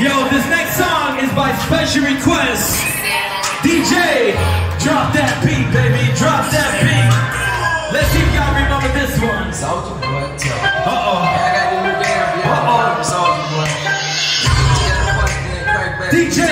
Yo, this next song is by special request. DJ, drop that beat, baby, drop that beat. Let's see if y'all remember this one. Soldier boy. Uh-oh. Uh-oh. Soldier. DJ